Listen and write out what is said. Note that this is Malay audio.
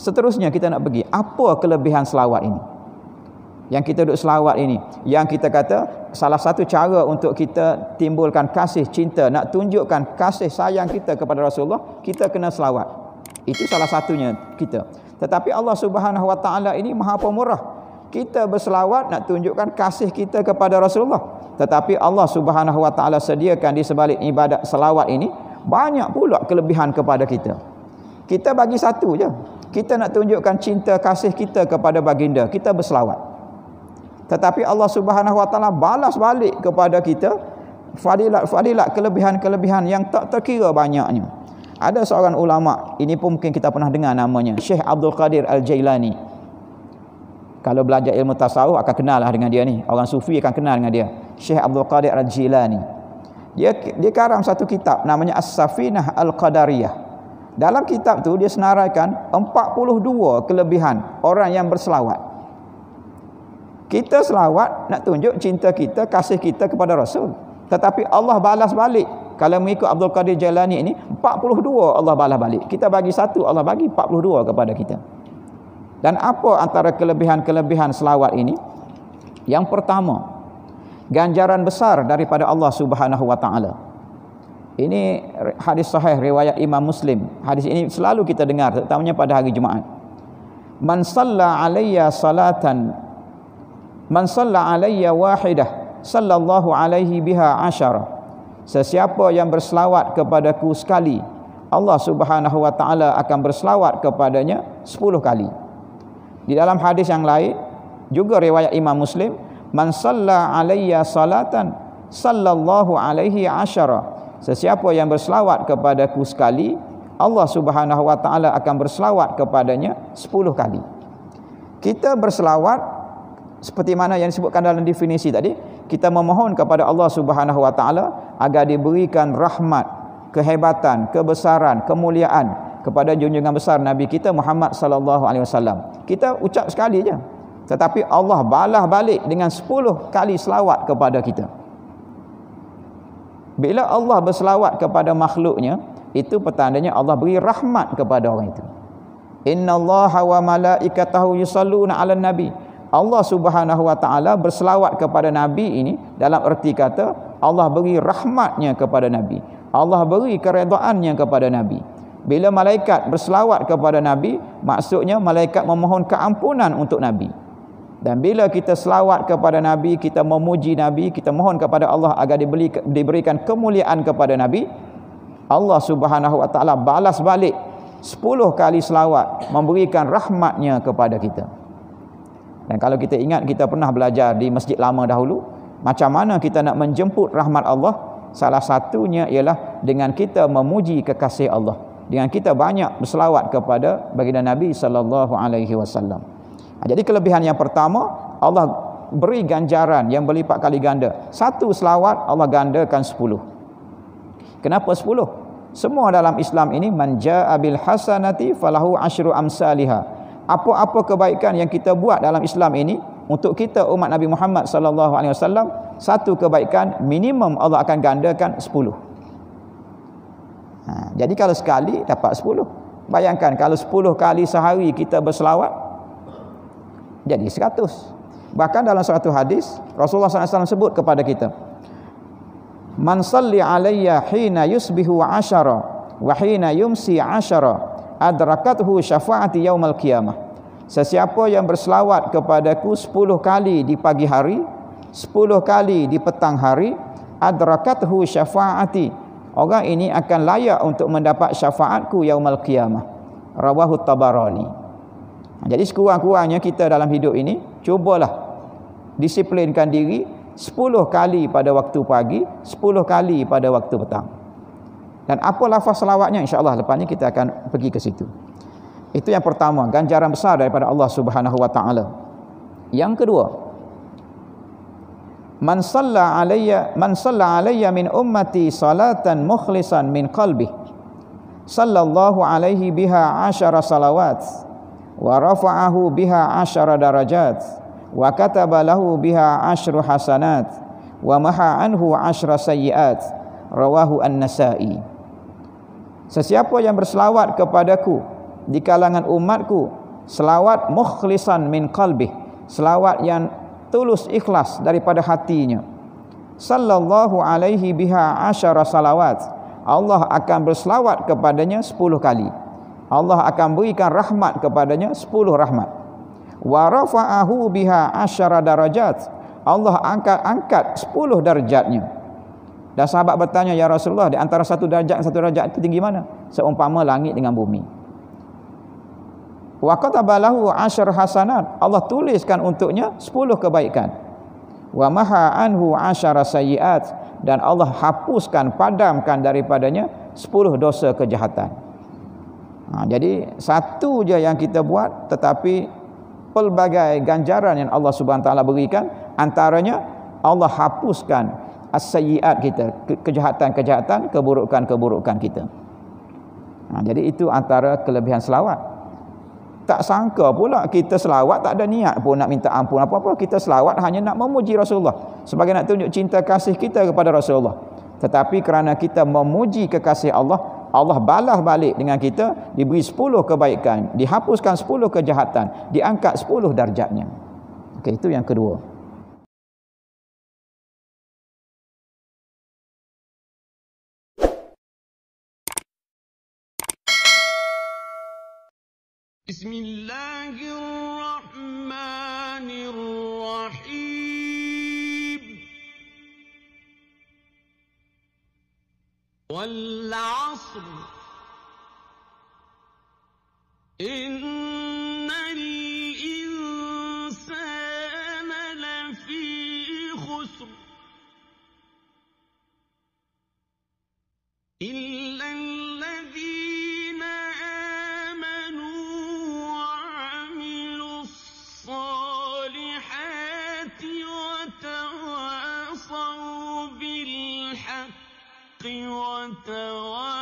Seterusnya kita nak pergi. Apa kelebihan selawat ini? Yang kita duduk selawat ini. Yang kita kata salah satu cara untuk kita timbulkan kasih cinta. Nak tunjukkan kasih sayang kita kepada Rasulullah. Kita kena selawat. Itu salah satunya kita. Tetapi Allah subhanahu wa ta'ala ini maha pemurah. Kita berselawat nak tunjukkan kasih kita kepada Rasulullah. Tetapi Allah subhanahu wa ta'ala sediakan di sebalik ibadat selawat ini. Banyak pula kelebihan kepada kita. Kita bagi satu je. Kita nak tunjukkan cinta kasih kita kepada baginda. Kita berselawat. Tetapi Allah Subhanahu Wa Taala balas balik kepada kita fadilat-fadilat kelebihan-kelebihan yang tak terkira banyaknya. Ada seorang ulama, ini pun mungkin kita pernah dengar namanya, Syekh Abdul Qadir Al-Jailani. Kalau belajar ilmu tasawuf akan kenal lah dengan dia ni. Orang sufi akan kenal dengan dia. Syekh Abdul Qadir Al-Jilani. Dia dia karang satu kitab namanya As-Safinah Al-Qadariyah. Dalam kitab tu dia senaraikan 42 kelebihan orang yang berselawat. Kita selawat nak tunjuk cinta kita, kasih kita kepada Rasul. Tetapi Allah balas balik. Kalau mengikut Abdul Qadir Jalani ini, 42 Allah balas balik. Kita bagi satu, Allah bagi 42 kepada kita. Dan apa antara kelebihan-kelebihan selawat ini? Yang pertama, ganjaran besar daripada Allah Subhanahu wa taala. Ini hadis sahih riwayat Imam Muslim. Hadis ini selalu kita dengar terutamanya pada hari Jumaat. Man salla alayya salatan Man salla alayya wahidah sallallahu alaihi biha asyara. Sesiapa yang berselawat kepadaku sekali, Allah Subhanahu wa taala akan berselawat kepadanya 10 kali. Di dalam hadis yang lain juga riwayat Imam Muslim, man salla alayya salatan sallallahu alaihi asyara Sesiapa yang berselawat kepadaku sekali, Allah Subhanahu wa taala akan berselawat kepadanya 10 kali. Kita berselawat seperti mana yang disebutkan dalam definisi tadi, kita memohon kepada Allah Subhanahu wa taala agar diberikan rahmat, kehebatan, kebesaran, kemuliaan kepada junjungan besar Nabi kita Muhammad sallallahu alaihi wasallam. Kita ucap sekali je. Tetapi Allah balas balik dengan 10 kali selawat kepada kita. Bila Allah berselawat kepada makhluknya, itu petandanya Allah beri rahmat kepada orang itu. Inna Allah wa malaikatahu yusalluna ala nabi. Allah subhanahu wa ta'ala berselawat kepada Nabi ini dalam erti kata Allah beri rahmatnya kepada Nabi. Allah beri keredaannya kepada Nabi. Bila malaikat berselawat kepada Nabi, maksudnya malaikat memohon keampunan untuk Nabi. Dan bila kita selawat kepada Nabi, kita memuji Nabi, kita mohon kepada Allah agar diberi, diberikan kemuliaan kepada Nabi, Allah subhanahu wa ta'ala balas balik 10 kali selawat memberikan rahmatnya kepada kita. Dan kalau kita ingat kita pernah belajar di masjid lama dahulu, macam mana kita nak menjemput rahmat Allah? Salah satunya ialah dengan kita memuji kekasih Allah. Dengan kita banyak berselawat kepada baginda Nabi sallallahu alaihi wasallam. Ha, jadi kelebihan yang pertama Allah beri ganjaran yang berlipat kali ganda. Satu selawat Allah gandakan sepuluh. Kenapa sepuluh? Semua dalam Islam ini manja abil hasanati falahu ashru amsalha. Apa-apa kebaikan yang kita buat dalam Islam ini untuk kita umat Nabi Muhammad sallallahu alaihi wasallam satu kebaikan minimum Allah akan gandakan sepuluh. Ha, jadi kalau sekali dapat sepuluh. Bayangkan kalau sepuluh kali sehari kita berselawat jadi 100 bahkan dalam suatu hadis Rasulullah SAW sebut kepada kita man salli alayya hina yusbihu ashara wa hina yumsi ashara adrakathu syafaati yaumal qiyamah. Sesiapa yang berselawat kepadaku 10 kali di pagi hari 10 kali di petang hari adrakathu syafaati orang ini akan layak untuk mendapat syafaatku yaumal qiyamah. Rawahu tabarani jadi sekurang-kurangnya kita dalam hidup ini cubalah disiplinkan diri 10 kali pada waktu pagi, 10 kali pada waktu petang. Dan apa lafaz selawatnya insya-Allah lepas ni kita akan pergi ke situ. Itu yang pertama, ganjaran besar daripada Allah Subhanahu wa taala. Yang kedua, man salla alayya man salla alayya min ummati salatan mukhlisan min qalbi sallallahu alaihi biha asyara salawat wa rafa'ahu biha asyara darajat. Wa kataba lahu biha asyru hasanat. Wa maha anhu asyra sayyiat. Rawahu an-nasai. Sesiapa yang berselawat kepadaku di kalangan umatku selawat mukhlisan min qalbi selawat yang tulus ikhlas daripada hatinya. Sallallahu alaihi biha asyara salawat. Allah akan berselawat kepadanya 10 kali Allah akan berikan rahmat kepadanya 10 rahmat. Wa rafa'ahu biha asyara darajat. Allah angkat angkat 10 darjatnya. Dan sahabat bertanya ya Rasulullah di antara satu darjat satu darjat itu tinggi mana? Seumpama langit dengan bumi. Wa katabalahu asyar hasanat. Allah tuliskan untuknya 10 kebaikan. Wa maha anhu asyara sayiat. Dan Allah hapuskan padamkan daripadanya 10 dosa kejahatan ha, jadi satu je yang kita buat tetapi pelbagai ganjaran yang Allah Subhanahu taala berikan antaranya Allah hapuskan as-sayiat kita kejahatan-kejahatan keburukan-keburukan kita. Ha, jadi itu antara kelebihan selawat. Tak sangka pula kita selawat tak ada niat pun nak minta ampun apa-apa. Kita selawat hanya nak memuji Rasulullah sebagai nak tunjuk cinta kasih kita kepada Rasulullah. Tetapi kerana kita memuji kekasih Allah Allah balas balik dengan kita diberi 10 kebaikan, dihapuskan 10 kejahatan, diangkat 10 darjatnya. Okey, itu yang kedua. Bismillahirrahmanirrahim. والعصر إن وتواصوا